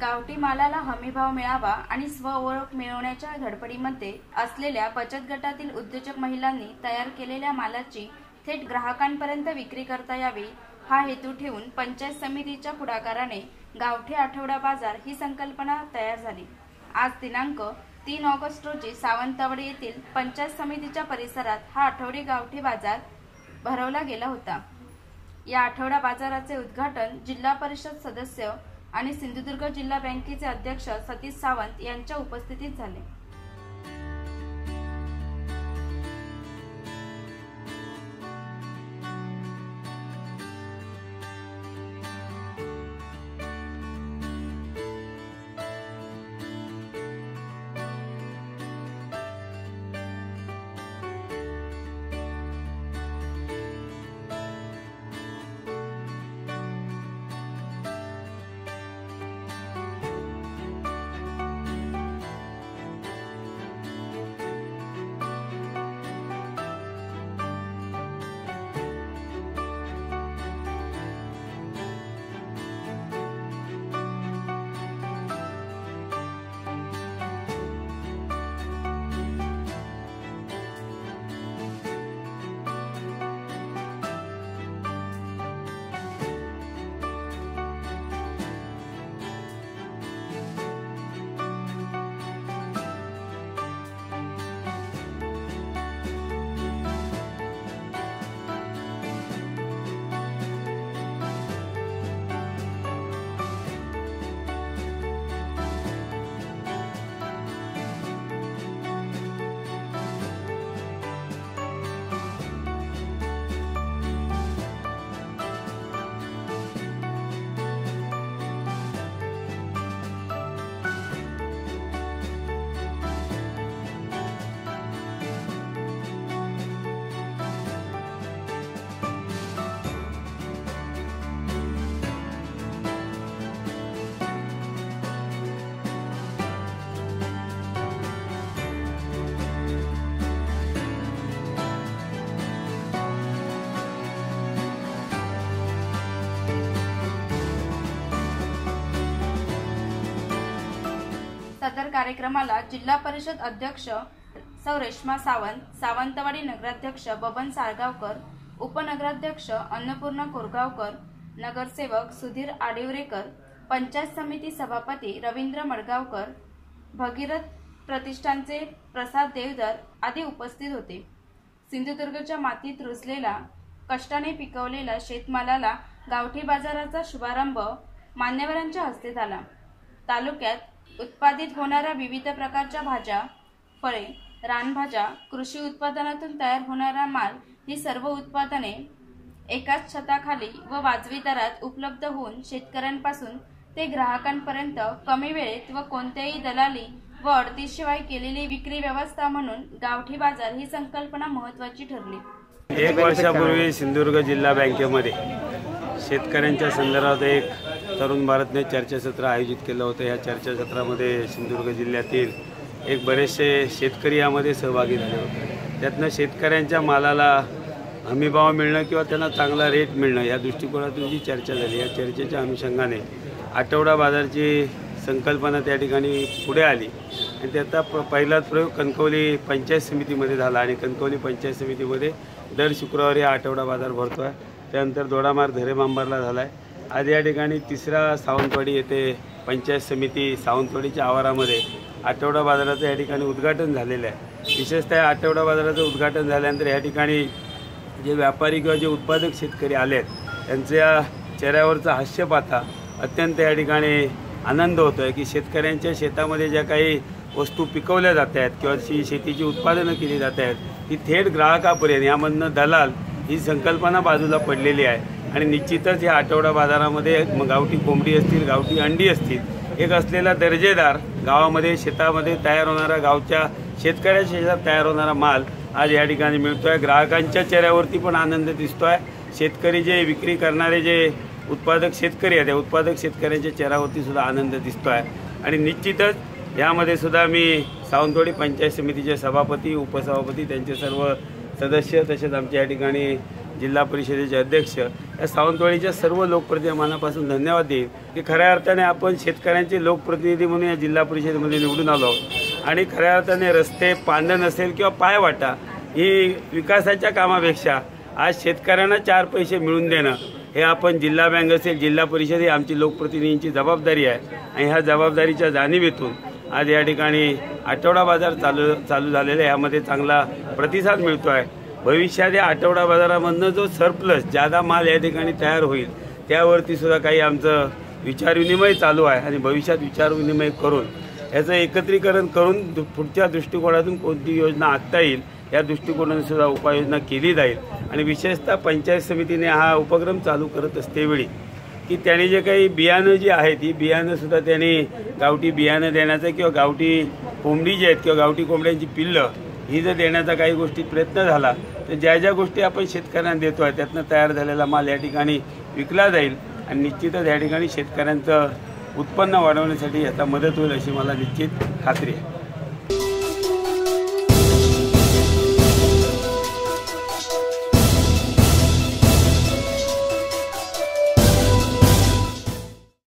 गावठी मालाला हमीभाव मिळावा आणि स्वओळख मिळवण्याच्या धडपडीमध्ये असलेल्या बचत गटातील उद्योजक महिलांनी तयार केलेल्या मालाची थेट ग्राहकांपर्यंत विक्री करता यावी हा हेतू ठेवून पंचायत समितीच्या पुढाकाराने गावठी आठवडा बाजार ही संकल्पना तयार झाली. आज दिनांक तीन ऑगस्ट रोजी सावंतवाडी येथील पंचायत समितीच्या परिसरात हा आठवडी गावठी बाजार भरवला गेला होता. या आठवडा बाजाराचे उद्घाटन जिल्हा परिषद सदस्य आणि सिंधुदुर्ग जिल्हा बँकेचे अध्यक्ष सतीश सावंत यांच्या उपस्थितीत झाले. सदर कार्यक्रमाला जिल्हा परिषद अध्यक्ष सौ रेश्मा सावंत सावंतवाडी नगराध्यक्ष बबन साळगावकर उपनगराध्यक्ष अन्नपूर्णा कोरगावकर नगरसेवक सुधीर आडिवरेकर पंचायत समिती सभापती रवींद्र मडगावकर भगीरथ प्रतिष्ठानचे प्रसाद देवधर आदी उपस्थित होते. सिंधुदुर्गच्या मातीत रुजलेला कष्टाने पिकवलेला शेतमालाला गावठी बाजाराचा शुभारंभ मान्यवरांच्या हस्ते झाला. तालुक्यात उत्पादित होणाऱ्या विविध प्रकारच्या भाज्या फळे रानभाज्या कृषी उत्पादनातून तयार होणारा माल ही सर्व उत्पादने एकाच छताखाली व वाजवी दरात उपलब्ध होऊन शेतकऱ्यांपासून ते ग्राहकांपर्यंत कमी वेळेत व कोणत्याही दलाली व अडतीशिवाय केलेली विक्री व्यवस्था म्हणून गावठी बाजार ही संकल्पना महत्वाची ठरली. एक वर्षापूर्वी सिंधुदुर्ग जिल्हा बँकेमध्ये शेतकऱ्यांच्या संदर्भात एक तरुण भारतने चर्चासत्र आयोजित केलं होतं. या चर्चासत्रामध्ये सिंधुदुर्ग जिल्ह्यातील एक बरेचसे शेतकरी यामध्ये सहभागी झाले होते. त्यातनं शेतकऱ्यांच्या मालाला हमीभाव मिळणं किंवा त्यांना चांगला रेट मिळणं या दृष्टिकोनातून जी चर्चा झाली या चर्चेच्या अनुषंगाने आठवडा बाजारची संकल्पना त्या ठिकाणी पुढे आली. आणि त्याचा प पहिलाच प्रयोग कणकवली पंचायत समितीमध्ये झाला आणि कणकवली पंचायत समितीमध्ये दर शुक्रवारी हा आठवडा बाजार भरतो आहे त्यानंतर दोडामार धरेबांबरला झाला आहे आज या ठिकाणी तिसरा सावंतवाडी येथे पंचायत समिती सावंतवाडीच्या आवारामध्ये आठवडा बाजाराचं या ठिकाणी उद्घाटन झालेलं आहे. विशेषतः या आठवडा बाजाराचं उद्घाटन झाल्यानंतर या ठिकाणी जे व्यापारी किंवा जे उत्पादक शेतकरी आले आहेत त्यांच्या चेहऱ्यावरचा हास्य पाहता अत्यंत या ठिकाणी आनंद होतो आहे की शेतकऱ्यांच्या शेतामध्ये ज्या काही वस्तू पिकवल्या जात आहेत किंवा जी शेतीची उत्पादनं केली जात आहेत ती थेट ग्राहकापर्यंत यामधनं दलाल ही संकल्पना बाजूला पडलेली आहे. आणि निश्चितच या आठवडा बाजारामध्ये मग गावठी कोंबडी असतील गावठी अंडी असतील एक असलेला दर्जेदार गावामध्ये शेतामध्ये तयार होणारा गावच्या शेतकऱ्याच्या शेतात तयार होणारा माल आज या ठिकाणी मिळतो आहे ग्राहकांच्या चेहऱ्यावरती पण आनंद दिसतो आहे शेतकरी जे विक्री करणारे जे उत्पादक शेतकरी आहेत त्या उत्पादक शेतकऱ्यांच्या चेहऱ्यावरती सुद्धा आनंद आहे आणि निश्चितच यामध्ये सुद्धा मी सावंतवाडी पंचायत समितीचे सभापती उपसभापती त्यांचे सर्व सदस्य तसेच आमच्या या ठिकाणी जिल्हा परिषदेचे अध्यक्ष या सावंतवाडीच्या सर्व लोकप्रतिनिधी मनापासून धन्यवाद देईन की खऱ्या अर्थाने आपण शेतकऱ्यांचे लोकप्रतिनिधी म्हणून या जिल्हा परिषदेमध्ये निवडून आलो आहोत. आणि खऱ्या अर्थाने रस्ते पांदण असेल किंवा पायवाटा ही विकासाच्या कामापेक्षा आज शेतकऱ्यांना चार पैसे मिळून देणं हे आपण जिल्हा बँक असेल जिल्हा परिषद ही आमची लोकप्रतिनिधींची जबाबदारी आहे. आणि ह्या जबाबदारीच्या जाणीवेतून आज या ठिकाणी आठवडा बाजार चालू चालू झालेला आहे. यामध्ये चांगला प्रतिसाद मिळतो आहे भविष्यात या आठवडा बाजारामधनं जो सरप्लस जादा माल या ठिकाणी तयार होईल त्यावरती सुद्धा काही आमचं विचारविनिमय चालू आहे आणि भविष्यात विचारविनिमय करून याचं एकत्रीकरण करून दु- पुढच्या दृष्टिकोनातून कोणती योजना आखता येईल या दृष्टिकोनाने सुद्धा उपाययोजना केली जाईल. आणि विशेषतः पंचायत समितीने हा उपक्रम चालू करत असतेवेळी की त्याने जे काही बियाणं जी आहेत ही बियाणंसुद्धा त्याने त्यांनी गावठी बियाणं देण्याचं किंवा गावठी कोंबडी जी आहेत किंवा गावठी कोंबड्यांची पिल्लं ही जर देण्याचा काही गोष्टी प्रयत्न झाला तर ज्या ज्या गोष्टी आपण शेतकऱ्यांना देतो आहे त्यातनं तयार झालेला माल या ठिकाणी विकला जाईल आणि निश्चितच या ठिकाणी शेतकऱ्यांचं उत्पन्न वाढवण्यासाठी याचा मदत होईल अशी मला निश्चित खात्री आहे.